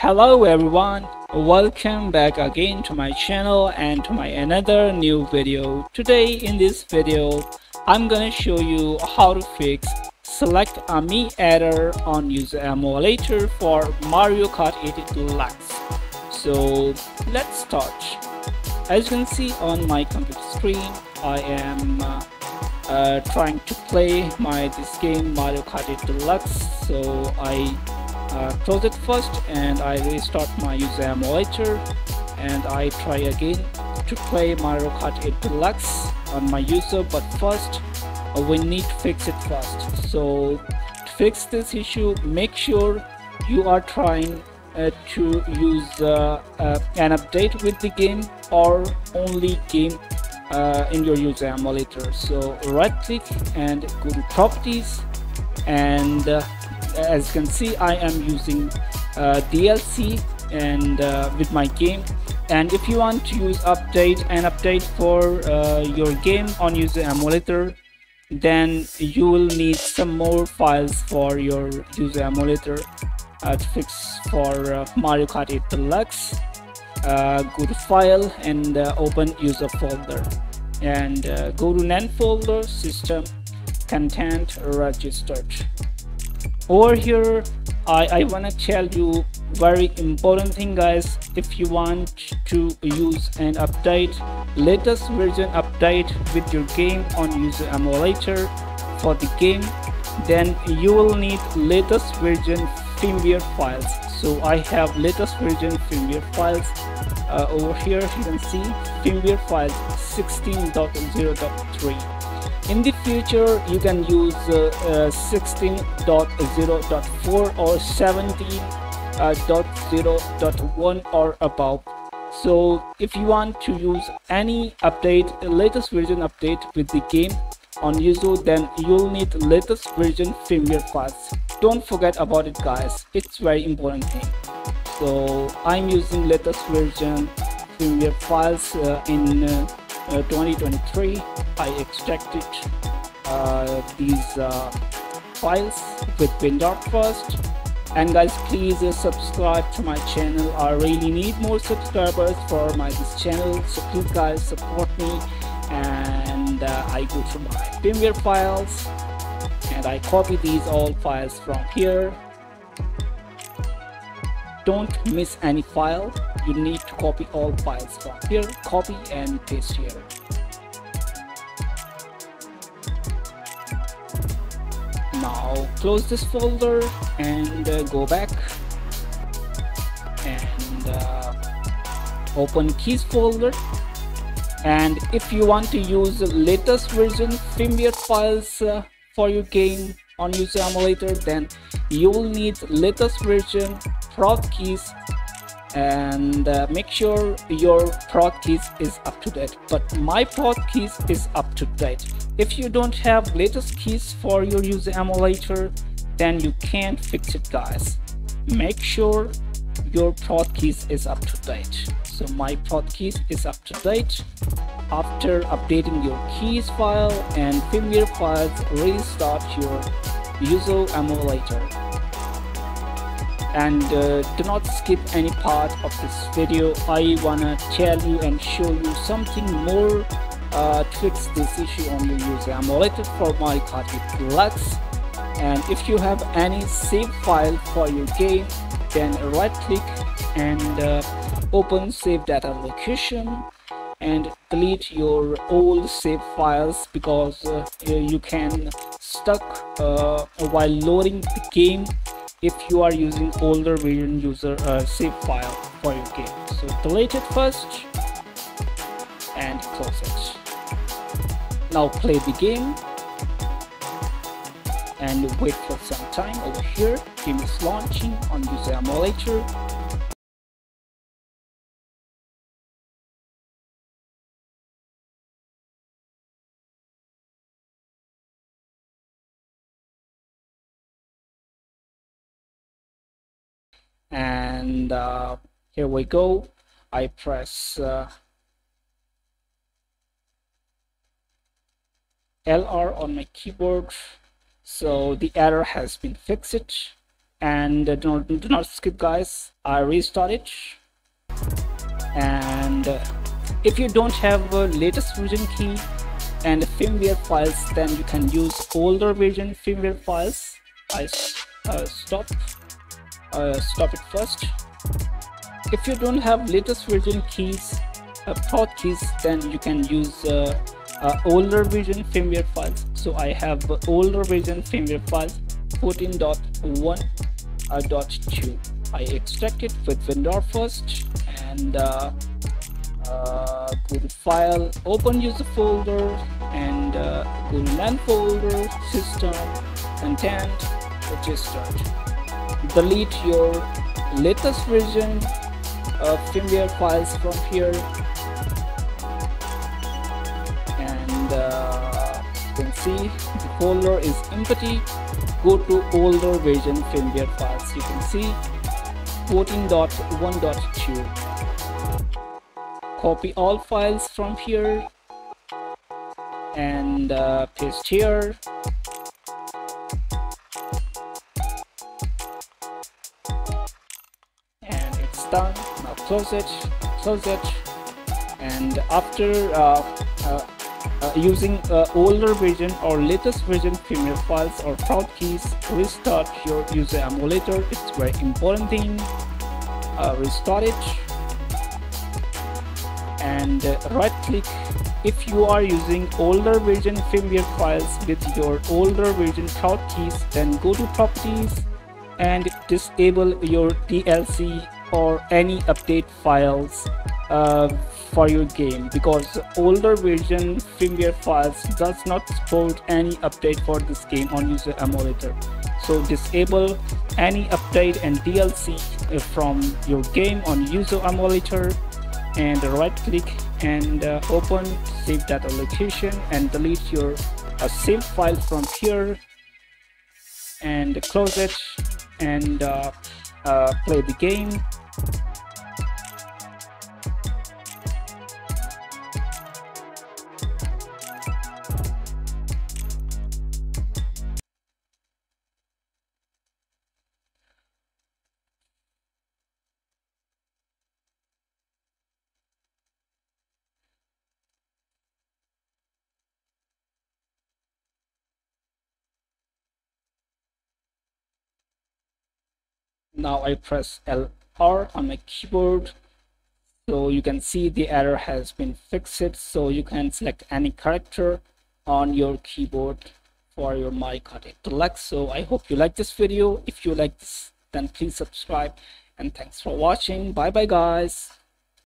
hello everyone. Welcome back again to my channel and to my another new video. Today in this video i'm gonna show you how to fix select a Mii error on Yuzu emulator for mario kart 8 deluxe so let's start. As you can see on my computer screen i am uh, uh, trying to play my this game mario kart 8 deluxe so i uh, close it first and I restart my Yuzu emulator and I try again to play Mario Kart 8 Deluxe on my Yuzu but first uh, we need to fix it first. So to fix this issue make sure you are trying uh, to use uh, uh, an update with the game or only game uh, in your Yuzu emulator. So right click and go to properties and as you can see I am using uh, DLC and uh, with my game. And if you want to use update and update for uh, your game on Yuzu emulator then you will need some more files for your Yuzu emulator uh, to fix for uh, Mario Kart 8 Deluxe uh, go to file and open Yuzu folder. And go to NAND folder system content registered over here I, I want to tell you very important thing guys. If you want to use and update latest version update with your game on Yuzu emulator for the game then you will need latest version firmware files. So I have latest version firmware files uh, over here you can see firmware files 16.0.3 in the future you can use uh, uh, 16.0.4 or 17.0.1 uh, or above. So if you want to use any update latest version update with the game on Yuzu then you'll need latest version firmware files. Don't forget about it guys. It's very important thing. So I'm using latest version firmware files uh, in uh, uh, 2023 I extracted uh, these uh, files with WinRAR first. And guys please uh, subscribe to my channel. I really need more subscribers for my this channel. So please guys support me. And uh, I go to my firmware files. And I copy these all files from here. Don't miss any file you need to copy all files from here copy and paste here. Now close this folder and uh, go back and uh, open keys folder. And if you want to use latest version firmware files uh, for your game on Yuzu emulator then you will need latest version prod keys and uh, make sure your prod keys is up to date. But my prod keys is up to date. If you don't have latest keys for your Yuzu emulator then you can't fix it guys. Make sure your prod keys is up to date. So my prod keys is up to date. After updating your keys file and firmware files restart your Yuzu emulator and uh, do not skip any part of this video. I wanna tell you and show you something more uh, to fix this issue on your Yuzu. Emulator for Mario Kart Deluxe and if you have any save file for your game then right click and uh, open save data location and delete your old save files because uh, you can stuck uh, while loading the game if you are using older version Yuzu uh, save file for your game. So delete it first and close it. Now play the game and wait for some time over here. Game is launching on Yuzu emulator and uh, here we go. I press uh, LR on my keyboard. So the error has been fixed. And do not, do not skip guys. I restart it. And if you don't have a latest version key and firmware files then you can use older version firmware files. I uh, stop uh, stop it first. If you don't have latest version keys uh, prod keys then you can use uh, uh, older version firmware files. So I have older version firmware files 14.1.2 uh, I extract it with vendor first and uh, uh, go to file open Yuzu folder and uh, go to NAND folder system content registered delete your latest version of firmware files from here. And uh, you can see the folder is empty. Go to older version firmware files. You can see 14.1.2 copy all files from here and uh, paste here close it close it and after uh, uh, uh using older version or latest version firmware files or prod keys restart your Yuzu emulator. It's very important thing. Restart it. And right click if you are using older version firmware files with your older version prod keys then go to properties and disable your DLC or any update files uh, for your game because older version firmware files does not support any update for this game on Yuzu emulator. So disable any update and DLC uh, from your game on Yuzu emulator and right click and uh, open save data location and delete your uh, save file from here and close it and uh, uh play the game now I press LR on my keyboard so you can see the error has been fixed so you can select any character on your keyboard for your mic Deluxe. So I hope you like this video. If you like this, then please subscribe and thanks for watching. Bye bye guys.